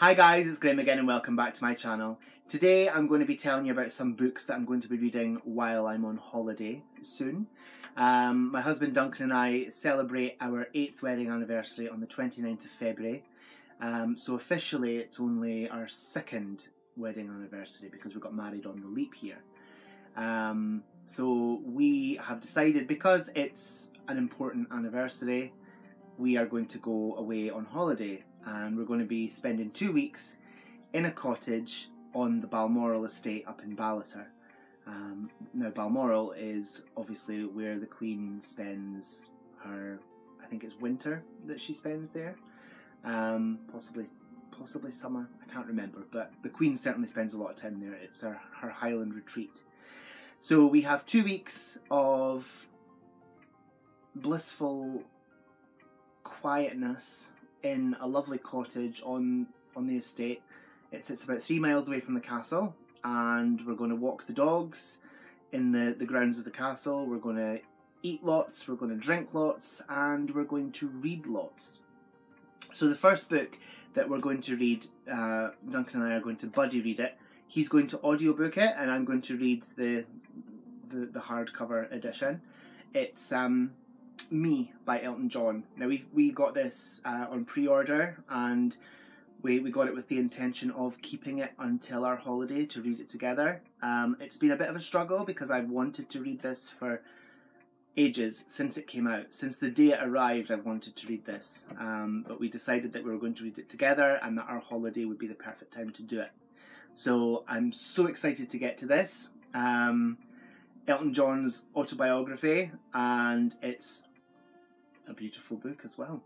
Hi guys, it's Graham again and welcome back to my channel. Today I'm going to be telling you about some books that I'm going to be reading while I'm on holiday soon. Um, my husband Duncan and I celebrate our 8th wedding anniversary on the 29th of February. Um, so officially it's only our second wedding anniversary because we got married on the leap year. Um, so we have decided because it's an important anniversary we are going to go away on holiday and we're going to be spending two weeks in a cottage on the Balmoral estate up in Ballater. Um, now, Balmoral is obviously where the Queen spends her, I think it's winter that she spends there, um, possibly possibly summer, I can't remember, but the Queen certainly spends a lot of time there. It's her, her Highland retreat. So we have two weeks of blissful quietness in a lovely cottage on on the estate. It sits about three miles away from the castle, and we're going to walk the dogs in the, the grounds of the castle. We're going to eat lots, we're going to drink lots, and we're going to read lots. So the first book that we're going to read, uh, Duncan and I are going to buddy read it. He's going to audiobook it, and I'm going to read the the, the hardcover edition. It's um, me by Elton John. Now we we got this uh, on pre-order and we, we got it with the intention of keeping it until our holiday to read it together. Um, it's been a bit of a struggle because I've wanted to read this for ages since it came out. Since the day it arrived, I've wanted to read this. Um, but we decided that we were going to read it together and that our holiday would be the perfect time to do it. So I'm so excited to get to this. Um, Elton John's autobiography, and it's a beautiful book as well.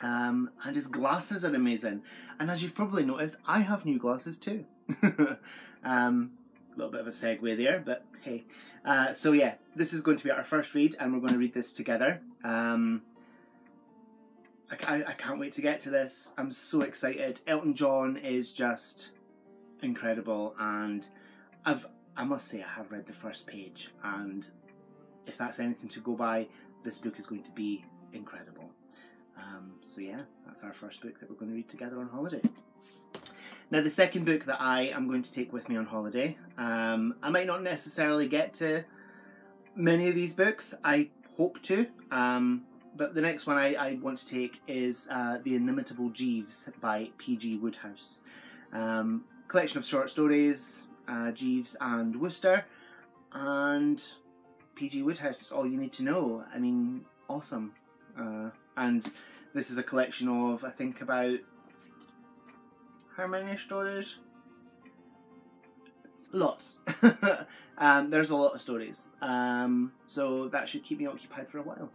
Um, and his glasses are amazing. And as you've probably noticed, I have new glasses too. um, a little bit of a segue there, but hey. Uh, so yeah, this is going to be our first read, and we're going to read this together. Um, I, I, I can't wait to get to this. I'm so excited. Elton John is just incredible, and I've I must say I have read the first page, and if that's anything to go by, this book is going to be incredible. Um, so yeah, that's our first book that we're going to read together on holiday. Now the second book that I am going to take with me on holiday, um, I might not necessarily get to many of these books, I hope to, um, but the next one I, I, want to take is uh, The Inimitable Jeeves by P.G. Wodehouse. Um, collection of short stories, uh, Jeeves and Wooster, and P.G. Wodehouse is all you need to know. I mean, awesome. Uh, and this is a collection of, I think, about how many stories? Lots. um, there's a lot of stories. Um, so that should keep me occupied for a while.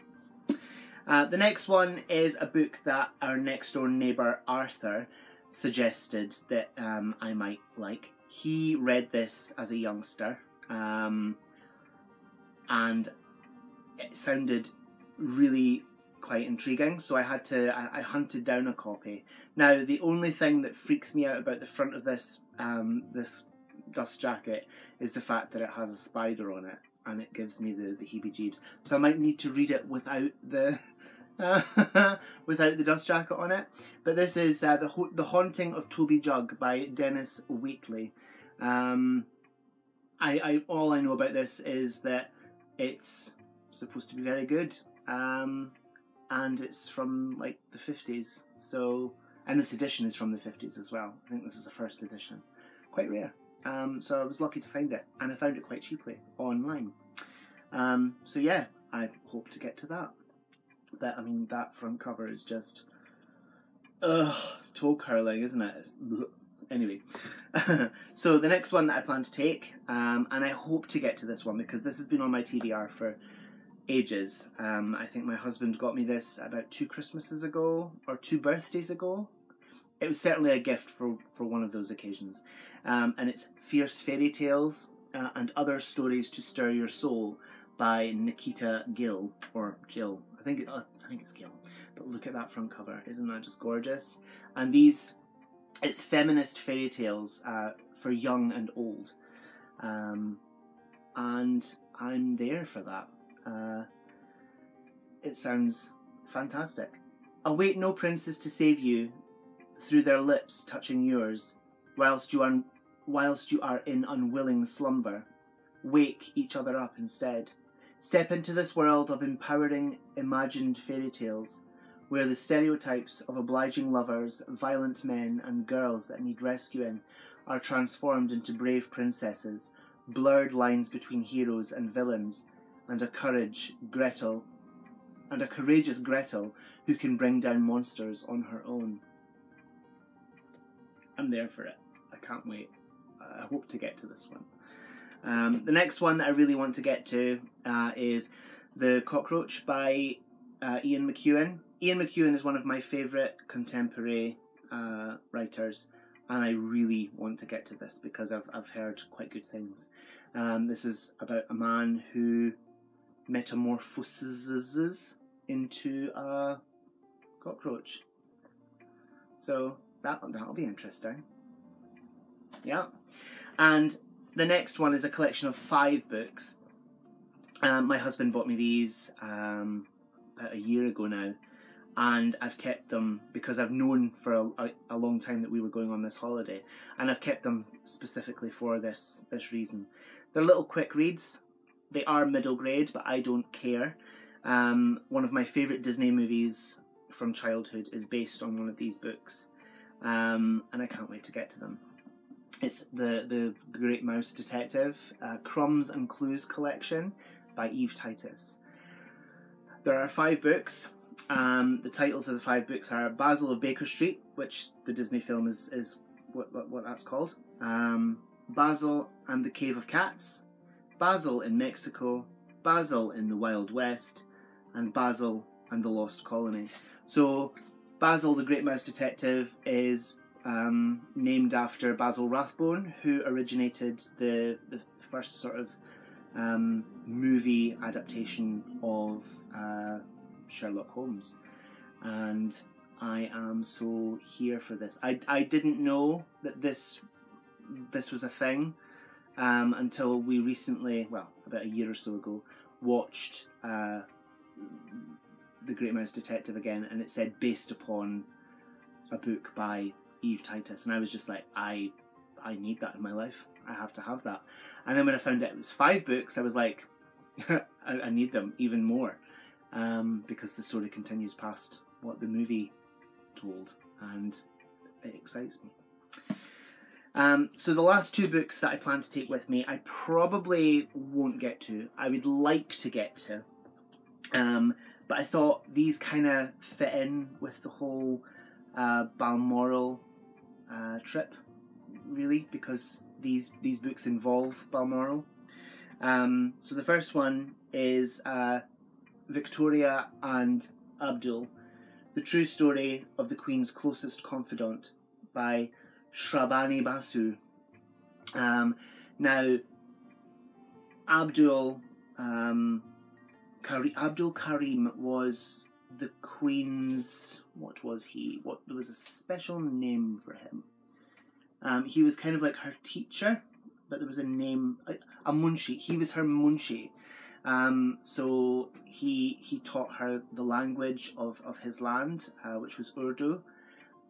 Uh, the next one is a book that our next door neighbour Arthur suggested that um, I might like. He read this as a youngster um, and it sounded really quite intriguing, so I had to I, I, hunted down a copy. Now the only thing that freaks me out about the front of this um, this dust jacket is the fact that it has a spider on it, and it gives me the the heebie-jeebies. So I might need to read it without the. without the dust jacket on it, but this is uh, the the haunting of Toby Jugg by Dennis Wheatley. Um, I, I all I know about this is that it's supposed to be very good. Um, and it's from like the 50s. So, and this edition is from the 50s as well. I think this is the first edition. Quite rare. Um, so I was lucky to find it, and I found it quite cheaply online. Um, so yeah, I hope to get to that. But I mean, that front cover is just, ugh, toe curling, isn't it? Anyway, so the next one that I plan to take, um, and I hope to get to this one because this has been on my TBR for ages. Um, I think my husband got me this about two Christmases ago or two birthdays ago. It was certainly a gift for, for one of those occasions. Um, and it's Fierce Fairy Tales uh, and Other Stories to Stir Your Soul by Nikita Gill, or Jill. I think, it, uh, I think it's Gill. But look at that front cover. Isn't that just gorgeous? And these, it's feminist fairy tales uh, for young and old. Um, and I'm there for that. Uh, it sounds fantastic. Await no princes to save you. through their lips touching yours, whilst you are whilst you are in unwilling slumber. Wake each other up instead. Step into this world of empowering imagined fairy tales, where the stereotypes of obliging lovers, violent men, and girls that need rescuing are transformed into brave princesses, blurred lines between heroes and villains, and a courage, Gretel, and a courageous Gretel who can bring down monsters on her own. I'm there for it. I can't wait. I hope to get to this one. Um, the next one that I really want to get to uh, is The Cockroach by uh, Ian McEwan. Ian McEwan is one of my favourite contemporary uh, writers, and I really want to get to this because I've, I've heard quite good things. Um, this is about a man who metamorphoses into a cockroach. So that, that'll be interesting. Yeah. And the next one is a collection of five books. Um, my husband bought me these um, about a year ago now, and I've kept them because I've known for a, a, a, long time that we were going on this holiday, and I've kept them specifically for this this reason. They're little quick reads. They are middle grade, but I don't care. Um, one of my favourite Disney movies from childhood is based on one of these books, um, and I can't wait to get to them. It's the the Great Mouse Detective, uh, Crumbs and Clues collection by Eve Titus. There are five books. Um, the titles of the five books are Basil of Baker Street, which the Disney film is is what what, what that's called. Um, Basil and the Cave of Cats, Basil in Mexico, Basil in the Wild West, and Basil and the Lost Colony. So, Basil the Great Mouse Detective is um, named after Basil Rathbone, who originated the, the first sort of um, movie adaptation of uh, Sherlock Holmes. And I am so here for this. I, I didn't know that this this was a thing um, until we recently, well, about a year or so ago, watched uh, The Great Mouse Detective again, and it said based upon a book by Eve Titus, and I was just like, I, I need that in my life. I have to have that. And then when I found out it was five books, I was like, I, I, need them even more, um, because the story continues past what the movie told, and it excites me. Um, so the last two books that I plan to take with me, I probably won't get to. I would like to get to, um, but I thought these kind of fit in with the whole uh, Balmoral uh, trip, really, because these these books involve Balmoral. Um, so the first one is uh, Victoria and Abdul, the true story of the Queen's closest confidant, by Shrabani Basu. Um, now, Abdul um, Kari- Abdul Karim was the Queen's. What was he? What there was a special name for him. Um, he was kind of like her teacher, but there was a name, a, a munshi. He was her munshi. Um, so he he taught her the language of, of his land, uh, which was Urdu,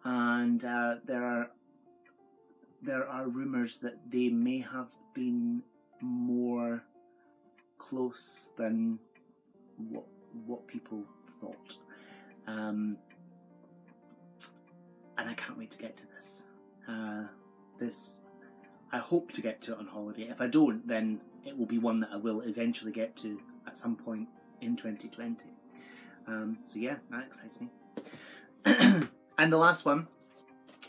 and uh, there are there are rumors that they may have been more close than what what people thought. Um, and I can't wait to get to this. Uh, this, I hope to get to it on holiday. If I don't, then it will be one that I will eventually get to at some point in 2020. Um, so yeah, that excites me. and the last one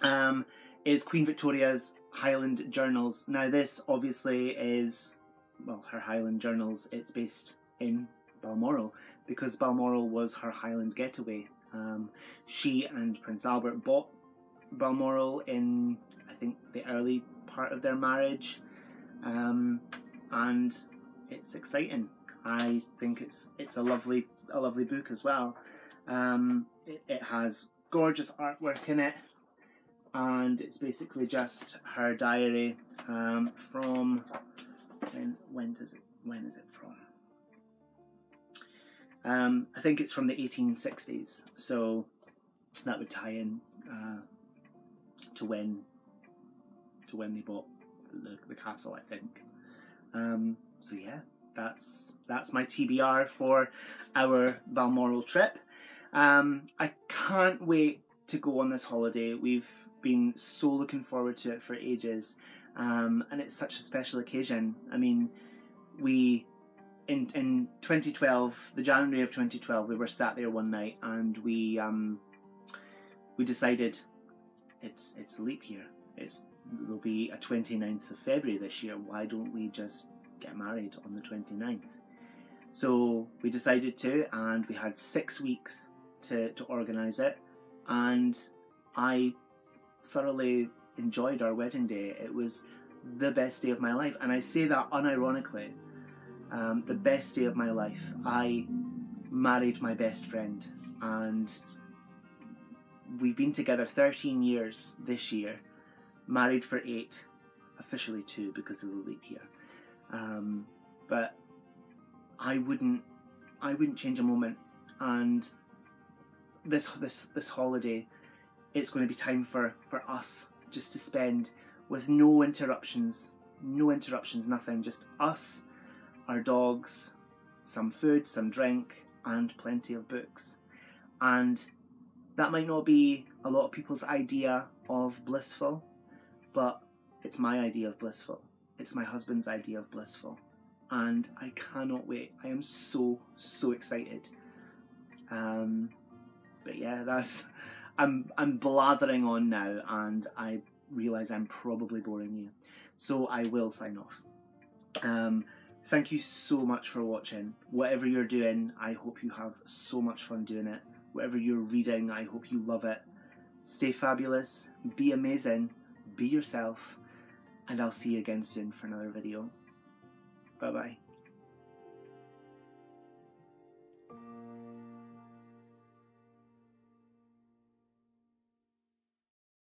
um, is Queen Victoria's Highland Journals. Now, this obviously is, well, her Highland Journals. It's based in Balmoral because Balmoral was her Highland getaway. Um, she and Prince Albert bought Balmoral in, I think, the early part of their marriage, um, and it's exciting. I think it's it's a lovely a lovely book as well. Um, it, it has gorgeous artwork in it and it's basically just her diary um, from when when does it when is it from? Um, I think it's from the 1860s, so that would tie in uh, to when to when they bought the, the castle, I think. Um, so yeah, that's that's my TBR for our Balmoral trip. Um, I can't wait to go on this holiday. We've been so looking forward to it for ages, um, and it's such a special occasion. I mean, we in in 2012, the January of 2012, we were sat there one night and we um, we decided it's it's leap year. It's there'll be a 29th of February this year. Why don't we just get married on the 29th? So we decided to, and we had six weeks to, to organise it. And I thoroughly enjoyed our wedding day. It was the best day of my life. And I say that unironically. Um, the best day of my life. I married my best friend, and we've been together 13 years this year married for eight, officially two because of the leap year. Um, but I wouldn't, I wouldn't change a moment. And this this this holiday, it's going to be time for for us just to spend with no interruptions, no interruptions, nothing, just us, our dogs, some food, some drink, and plenty of books. And that might not be a lot of people's idea of blissful, but it's my idea of blissful. It's my husband's idea of blissful. And I cannot wait. I am so, so excited. Um, but yeah, that's. I'm, I'm blathering on now, and I realise I'm probably boring you. So I will sign off. Um, thank you so much for watching. Whatever you're doing, I hope you have so much fun doing it. Whatever you're reading, I hope you love it. Stay fabulous, be amazing, be yourself, and I'll see you again soon for another video. Bye bye.